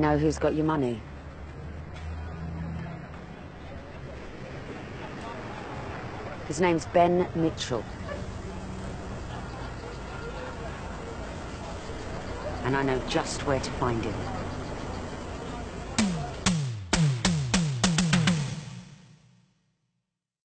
know who's got your money. His name's Ben Mitchell. And I know just where to find him.